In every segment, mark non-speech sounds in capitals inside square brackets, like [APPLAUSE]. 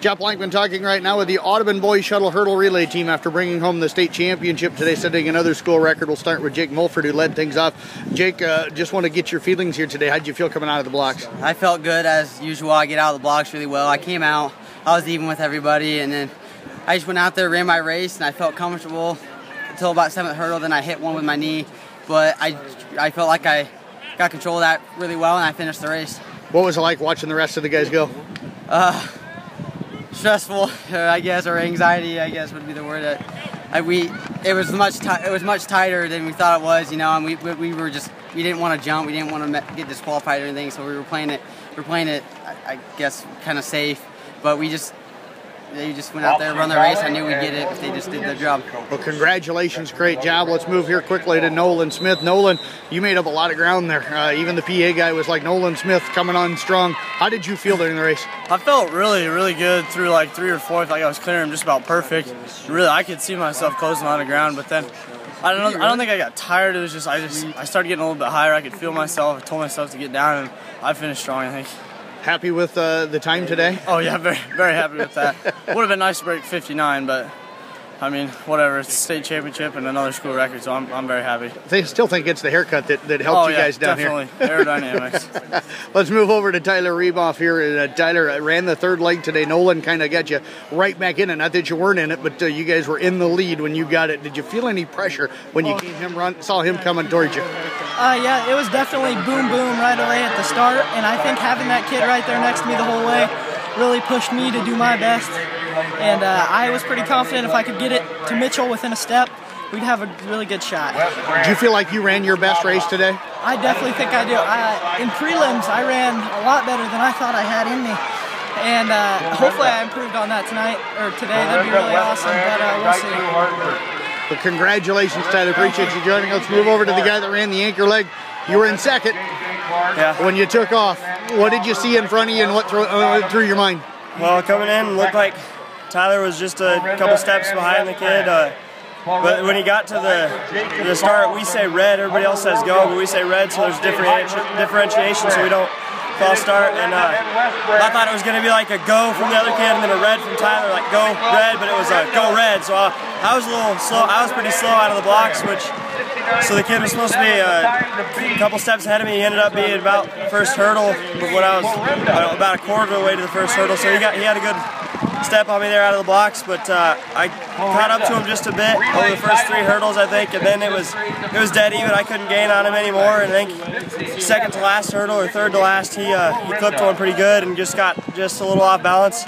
Jeff Blankman talking right now with the Audubon Boys Shuttle Hurdle Relay team after bringing home the state championship today, setting another school record. We'll start with Jake Mulford, who led things off. Jake, uh, just want to get your feelings here today. How did you feel coming out of the blocks? I felt good as usual. I get out of the blocks really well. I came out, I was even with everybody, and then I just went out there, ran my race, and I felt comfortable until about seventh hurdle. Then I hit one with my knee, but I, I felt like I got control of that really well, and I finished the race. What was it like watching the rest of the guys go? Uh, stressful, I guess, or anxiety, I guess would be the word. That I, we it was much it was much tighter than we thought it was, you know, and we we were just we didn't want to jump, we didn't want to get disqualified or anything, so we were playing it we were playing it, I, I guess, kind of safe, but we just they just went out there, run the race. I knew we'd get it if they just did their job. Well, congratulations, great job. Let's move here quickly to Nolan Smith. Nolan, you made up a lot of ground there. Uh, even the PA guy was like Nolan Smith coming on strong. How did you feel during the race? I felt really, really good through like three or fourth. Like I was clearing just about perfect. Really, I could see myself closing on the ground, but then. I don't. know, I don't think I got tired. It was just I just I started getting a little bit higher. I could feel myself. I told myself to get down, and I finished strong. I think. Happy with uh, the time today? Oh yeah, very very happy with that. Would have been nice to break 59, but I mean, whatever. It's a state championship and another school record, so I'm, I'm very happy. They still think it's the haircut that, that helped oh, you yeah, guys down definitely. here. [LAUGHS] Aerodynamics. [LAUGHS] Let's move over to Tyler Riebhoff here. Uh, Tyler ran the third leg today. Nolan kind of got you right back in it. Not that you weren't in it, but uh, you guys were in the lead when you got it. Did you feel any pressure when you came him run, saw him coming towards you? Uh, yeah, it was definitely boom boom right away at the start, and I think having that kid right there next to me the whole way really pushed me to do my best. And uh, I was pretty confident if I could get it to Mitchell within a step, we'd have a really good shot. Do you feel like you ran your best race today? I definitely think I do. I, in prelims, I ran a lot better than I thought I had in me. And uh, hopefully I improved on that tonight or today. That'd be really awesome, but uh, we'll see. But congratulations, Tyler. Appreciate you joining Let's Move over to the guy that ran the anchor leg. You were in second yeah. when you took off. What did you see in front of you and what thro- uh, through your mind? Well, coming in, looked like Tyler was just a couple steps behind the kid. Uh, but when he got to the the start, we say red. Everybody else says go, but we say red, so there's differenti- differentiation, so we don't false start. And uh, I thought it was going to be like a go from the other kid and then a red from Tyler, like go red, but it was a go red. So I, I was a little slow. I was pretty slow out of the blocks, which so the kid was supposed to be uh, a couple steps ahead of me. He ended up being about first hurdle when I was uh, about a quarter of the way to the first hurdle. So he got he had a good step on me there out of the blocks, but uh, I caught up to him just a bit over the first three hurdles, I think, and then it was it was dead even. I couldn't gain on him anymore, and I think second to last hurdle or third to last, he uh, he clipped one pretty good and just got just a little off balance.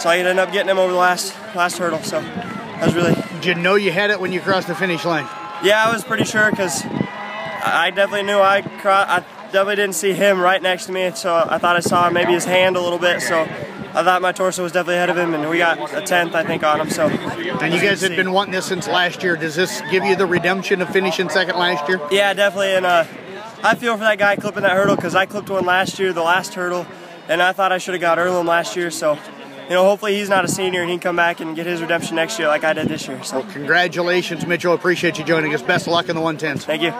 So I ended up getting him over the last last hurdle. So that was really. Did you know you had it when you crossed the finish line? Yeah, I was pretty sure because I definitely knew I cro- I definitely didn't see him right next to me, so I thought I saw maybe his hand a little bit. So I thought my torso was definitely ahead of him, and we got a tenth, I think, on him. So. And you guys had been wanting this since last year. Does this give you the redemption of finishing second last year? Yeah, definitely. And uh, I feel for that guy clipping that hurdle because I clipped one last year, the last hurdle, and I thought I should have got Earlham last year. So you know, hopefully he's not a senior and he can come back and get his redemption next year like I did this year. So well, congratulations, Mitchell. Appreciate you joining us. Best of luck in the 110s. Thank you.